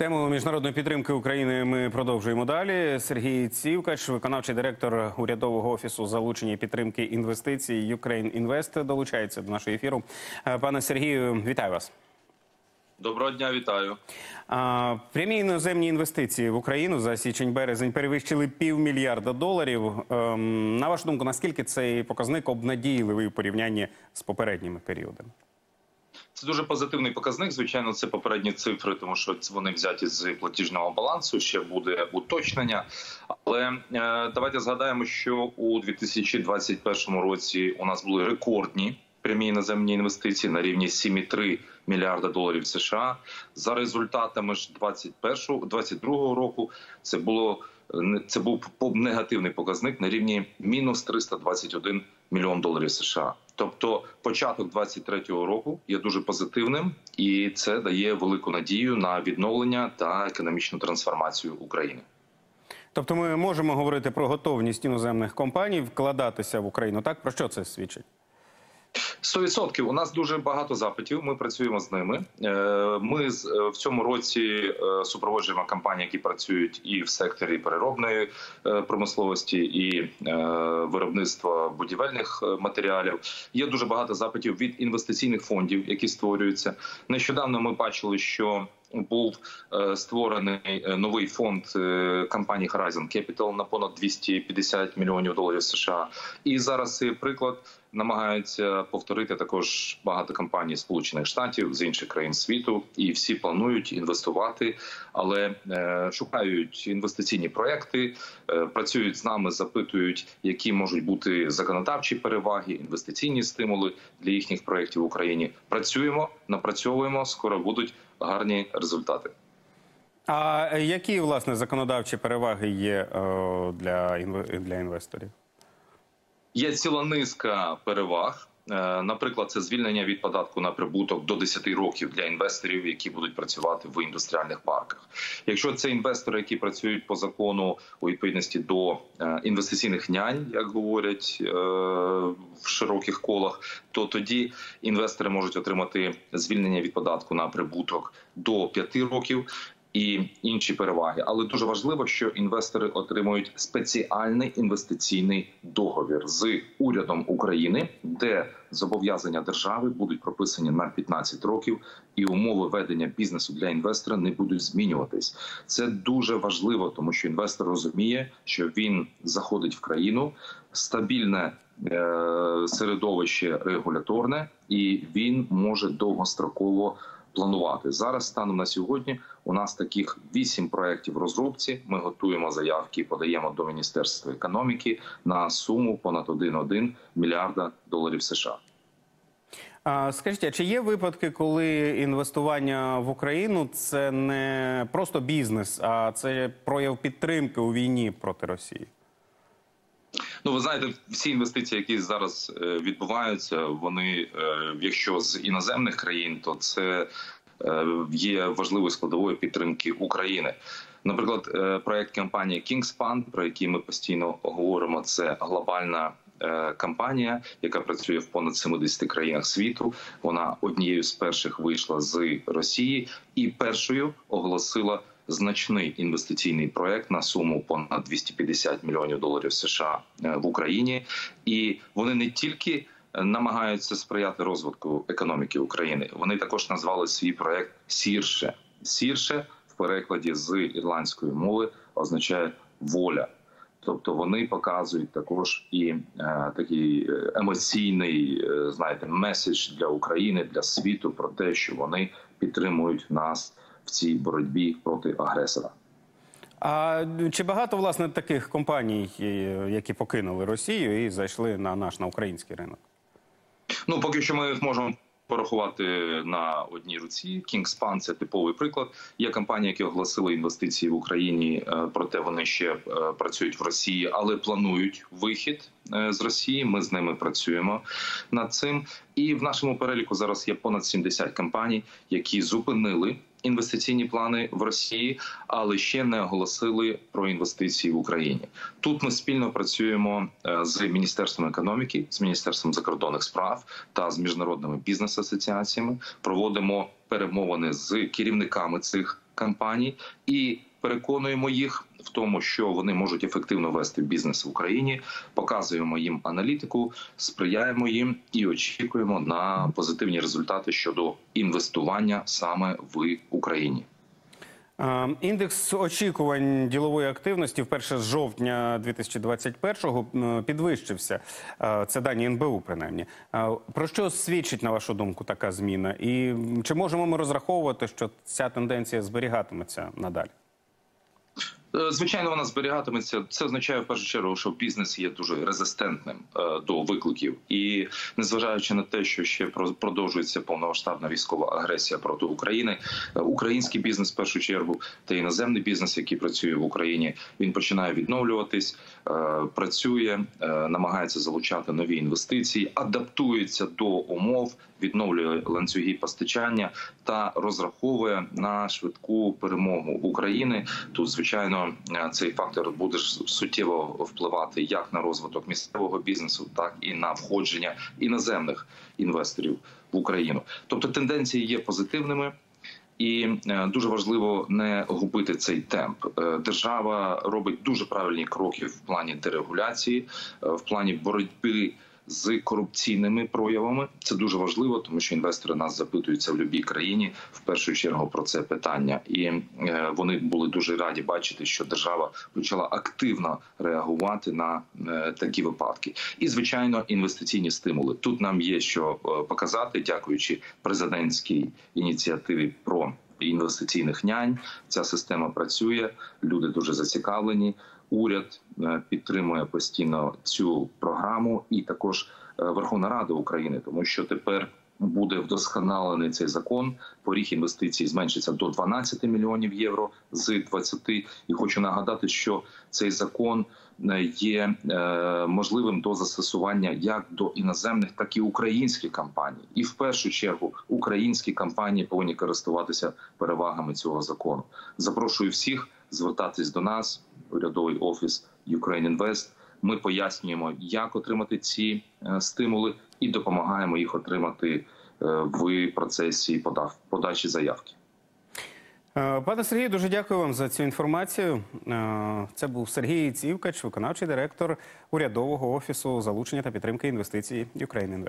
Тему міжнародної підтримки України ми продовжуємо далі. Сергій Цівкач, виконавчий директор урядового офісу залучення і підтримки інвестицій Ukraine Invest, долучається до нашого ефіру. Е, Пане Сергію, вітаю вас. Доброго дня, вітаю. Прямі іноземні інвестиції в Україну за січень-березень перевищили півмільярда доларів. Ем, На вашу думку, наскільки цей показник обнадійливий у порівнянні з попередніми періодами? Це дуже позитивний показник. Звичайно, це попередні цифри, тому що вони взяті з платіжного балансу. Ще буде уточнення. Але е, давайте згадаємо, що у 2021 році у нас були рекордні прямі іноземні інвестиції на рівні 7,3 мільярда доларів США. За результатами ж 21 22 року це було не- це був негативний показник на рівні мінус 321 мільйон доларів США. Тобто, початок 23-го року є дуже позитивним, і це дає велику надію на відновлення та економічну трансформацію України. Тобто, ми можемо говорити про готовність іноземних компаній вкладатися в Україну. Так про що це свідчить? 100% у нас дуже багато запитів. Ми працюємо з ними. Е, Ми е, в цьому році е, супроводжуємо компанії, які працюють і в секторі переробної промисловості, і виробництва будівельних матеріалів. Є дуже багато запитів від інвестиційних фондів, які створюються. Нещодавно ми бачили, що був створений новий фонд компанії Horizon Capital на понад 250 мільйонів доларів США. І зараз приклад намагаються повторити також багато компаній Сполучених Штатів з інших країн світу, і всі планують інвестувати, але е, шукають інвестиційні проекти, е, працюють з нами, запитують, які можуть бути законодавчі переваги, інвестиційні стимули для їхніх проєктів в Україні. Працюємо, напрацьовуємо. Скоро будуть гарні результати. А які власне законодавчі переваги є е, для для інвесторів? Є ціла низка переваг. Е, Наприклад, це звільнення від податку на прибуток до 10 років для інвесторів, які будуть працювати в індустріальних парках. Якщо це інвестори, які працюють по закону у відповідності до е, інвестиційних нянь, як говорять е, в широких колах, то тоді інвестори можуть отримати звільнення від податку на прибуток до 5 років і інші переваги. Але дуже важливо, що інвестори отримують спеціальний інвестиційний договір з урядом України, де зобов'язання держави будуть прописані на 15 років, і умови ведення бізнесу для інвестора не будуть змінюватись. Це дуже важливо, тому що інвестор розуміє, що він заходить в країну стабільне. е, Середовище регуляторне, і він може довгостроково планувати зараз. Станом на сьогодні у нас таких вісім проєктів розробці. Ми готуємо заявки, і подаємо до міністерства економіки на суму понад 1,1 мільярда доларів США. Скажіть, а чи є випадки, коли інвестування в Україну це не просто бізнес, а це прояв підтримки у війні проти Росії? Ну, ви знаєте, всі інвестиції, які зараз е, відбуваються, вони, е, якщо з іноземних країн, то це е, є важливою складовою підтримки України. Наприклад, проект компанії Kingspan, про який ми постійно говоримо, це глобальна. Компанія, яка працює в понад 70 країнах світу, вона однією з перших вийшла з Росії і першою оголосила значний інвестиційний проект на суму понад 250 мільйонів доларів США е, в Україні, і вони не тільки е, намагаються сприяти розвитку економіки України, вони також назвали свій проект Сірше. Сірше в перекладі з ірландської мови означає воля. Тобто вони показують також і е, такий е, емоційний, е, знаєте, меседж для України, для світу про те, що вони підтримують нас в цій боротьбі проти агресора. А чи багато власне таких компаній, які покинули Росію і зайшли на наш на український ринок? Ну поки що ми їх можемо порахувати на одній руці. Kingspan – це типовий приклад. Є компанії, які оголосили інвестиції в Україні, е, проте вони ще е, працюють в Росії, але планують вихід з Росії. Ми з ними працюємо над цим. І в нашому переліку зараз є понад 70 компаній, які зупинили. Інвестиційні плани в Росії, але ще не оголосили про інвестиції в Україні. Тут ми спільно працюємо е, з міністерством економіки, з міністерством закордонних справ та з міжнародними бізнес-асоціаціями. Проводимо перемовини з керівниками цих компаній і переконуємо їх в тому, що вони можуть ефективно вести бізнес в Україні. Показуємо їм аналітику, сприяємо їм і очікуємо на позитивні результати щодо інвестування саме в Україні. Індекс очікувань ділової активності вперше з жовтня 2021-го м, підвищився. Це дані НБУ, принаймні. Про що свідчить, на вашу думку, така зміна? І чи можемо ми розраховувати, що ця тенденція зберігатиметься надалі? Е, Звичайно, вона зберігатиметься. Це означає в першу чергу, що бізнес є дуже резистентним е, до викликів, і незважаючи на те, що ще про- продовжується повномасштабна військова агресія проти України, е, український бізнес в першу чергу та іноземний бізнес, який працює в Україні, він починає відновлюватись, працює, намагається залучати нові інвестиції, адаптується до умов, відновлює ланцюги постачання та розраховує на швидку перемогу України. Тут звичайно е, цей фактор буде суттєво впливати як на розвиток місцевого бізнесу, так і на входження іноземних інвесторів в Україну. Тобто тенденції є позитивними. І е, дуже важливо не губити цей темп. Е, Держава робить дуже правильні кроки в плані дерегуляції, в плані боротьби з корупційними проявами. Це дуже важливо, тому що інвестори нас запитуються в будь-якій країні в першу чергу про це питання, і е, вони були дуже раді бачити, що держава почала активно реагувати на е, такі випадки. І звичайно, інвестиційні стимули. Тут нам є що е, показати, дякуючи президентській ініціативі про інвестиційних нянь. Ця система працює. Люди дуже зацікавлені. Уряд е, підтримує постійно цю програму, і також е, Верховна Рада України, тому що тепер буде вдосконалений цей закон. Поріг інвестицій зменшиться до 12 мільйонів євро з 20. І хочу нагадати, що цей закон е, є можливим до застосування як до іноземних, так і українських компаній. І в першу чергу українські компанії повинні користуватися перевагами цього закону. Запрошую всіх звертатись до нас, урядовий офіс Ukraine Invest. Ми пояснюємо, як отримати ці е, стимули, і допомагаємо їх отримати е, в процесі подачі заявки. Е, Пане Сергію, дуже дякую вам за цю інформацію. Це був Сергій Цівкач, виконавчий директор урядового офісу залучення та підтримки інвестицій Invest.